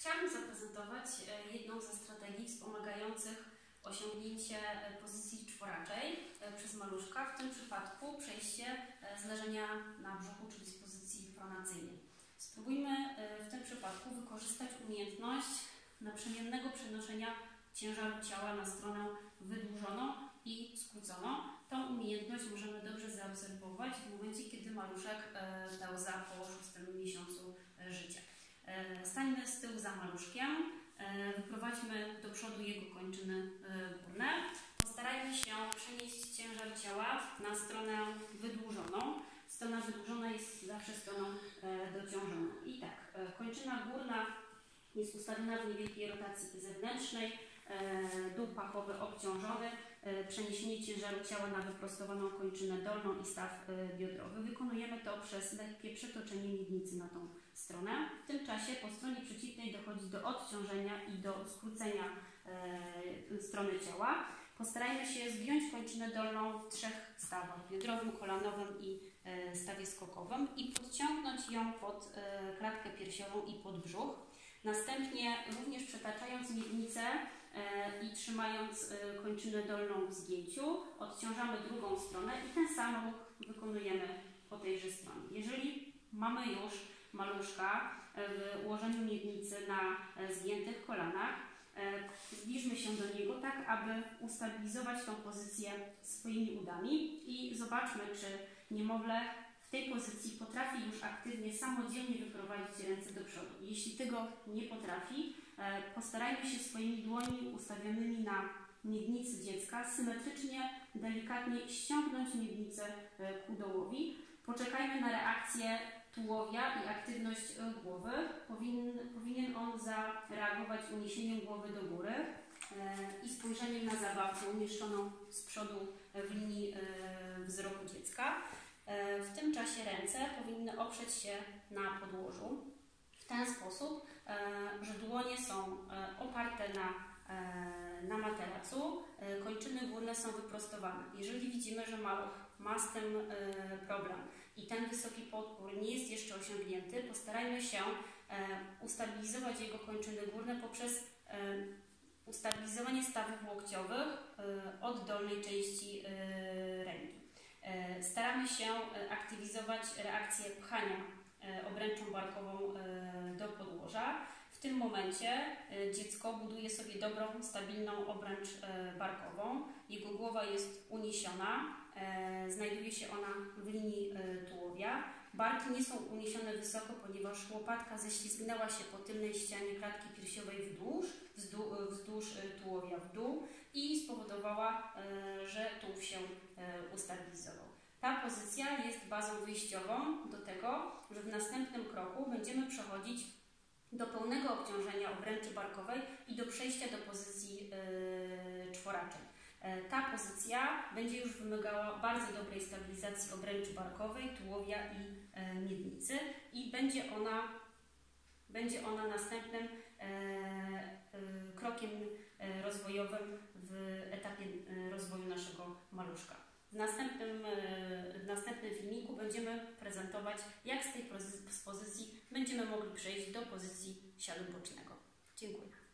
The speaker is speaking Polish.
Chciałabym zaprezentować e, jedną ze strategii wspomagających osiągnięcie e, pozycji czworaczej e, przez maluszka, w tym przypadku przejście z leżenia na brzuchu, czyli z pozycji pronacyjnej. Spróbujmy w tym przypadku wykorzystać umiejętność naprzemiennego przenoszenia ciężaru ciała na stronę wydłużoną i skróconą. Tą umiejętność możemy dobrze zaobserwować w momencie, kiedy maluszek pełza po szóstym miesiącu stańmy z tyłu za maluszkiem, e, wyprowadźmy do przodu jego kończyny e, górne. Postarajmy się przenieść ciężar ciała na stronę wydłużoną. Strona wydłużona jest zawsze stroną dociążoną. I tak, kończyna górna jest ustawiona w niewielkiej rotacji zewnętrznej, dół pachowy obciążony, przeniesienie ciężaru ciała na wyprostowaną kończynę dolną i staw biodrowy. Wykonujemy to przez lekkie przetoczenie miednicy na tą stronę. W tym czasie po stronie przeciwnej dochodzi do odciążenia i do skrócenia e, strony ciała. Postarajmy się zgiąć kończynę dolną w trzech stawach, biodrowym, kolanowym i e, stawie skokowym i podciągnąć ją pod e, klatkę piersiową i pod brzuch. Następnie również przetaczając miednicę e, trzymając e, kończynę dolną w zgięciu, odciążamy drugą stronę i ten sam ruch wykonujemy po tejże stronie. Jeżeli mamy już maluszka e, w ułożeniu miednicy na e, zgiętych kolanach. E, zbliżmy się do niego tak, aby ustabilizować tą pozycję swoimi udami i zobaczmy, czy niemowlę w tej pozycji potrafi już aktywnie, samodzielnie wyprowadzić ręce do przodu. Jeśli tego nie potrafi, postarajmy się swoimi dłoni ustawionymi na miednicy dziecka symetrycznie, delikatnie ściągnąć miednicę ku dołowi. Poczekajmy na reakcję tułowia i aktywność e, głowy, powinien, powinien on zareagować uniesieniem głowy do góry e, i spojrzeniem na zabawkę umieszczoną z przodu w linii e, wzroku dziecka. W tym czasie ręce powinny oprzeć się na podłożu w ten sposób, że dłonie są oparte na, na materacu, kończyny górne są wyprostowane. Jeżeli widzimy, że maluch ma z tym problem, i ten wysoki podpór nie jest jeszcze osiągnięty, postarajmy się e, ustabilizować jego kończyny górne poprzez e, ustabilizowanie stawów łokciowych e, od dolnej części. Staramy się aktywizować reakcję pchania obręczą barkową do podłoża. W tym momencie dziecko buduje sobie dobrą, stabilną obręcz barkową. Jego głowa jest uniesiona, znajduje się ona w linii tułowia. Barki nie są uniesione wysoko, ponieważ łopatka ześlizgnęła się po tylnej ścianie klatki piersiowej wzdłuż, wzdłuż e, tułowia w dół i spowodowała, e, że tułów się e, ustabilizował. Ta pozycja jest bazą wyjściową do tego, że w następnym kroku będziemy przechodzić do pełnego obciążenia obręczy barkowej i do przejścia do pozycji czworaczej. E, ta pozycja będzie już wymagała bardzo dobrej stabilizacji obręczy barkowej, tułowia i e, miednicy i będzie ona, będzie ona następnym e, krokiem rozwojowym w etapie rozwoju naszego maluszka. W następnym, w następnym filmiku będziemy prezentować, jak z tej pozycji będziemy mogli przejść do pozycji siadu bocznego. Dziękuję.